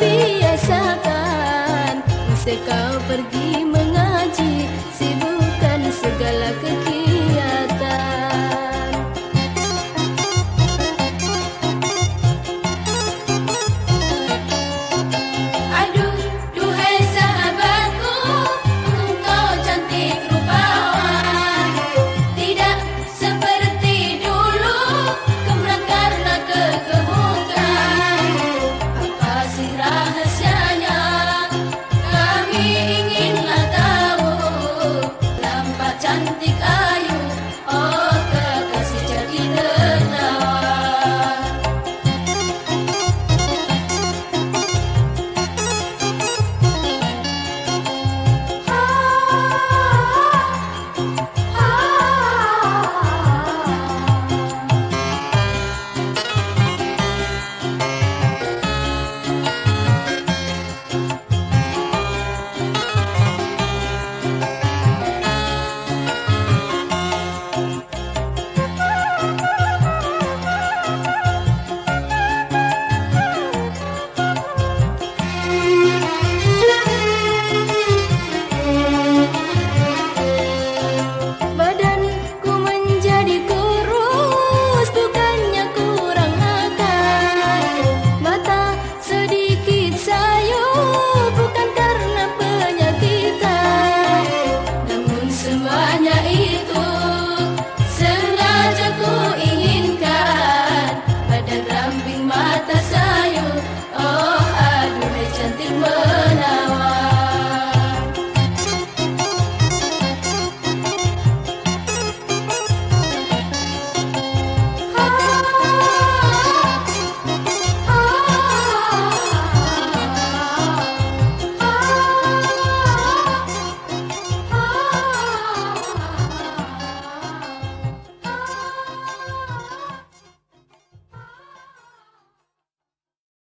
biasakan Sekau pergi mengaji Sibukkan segala kegiatan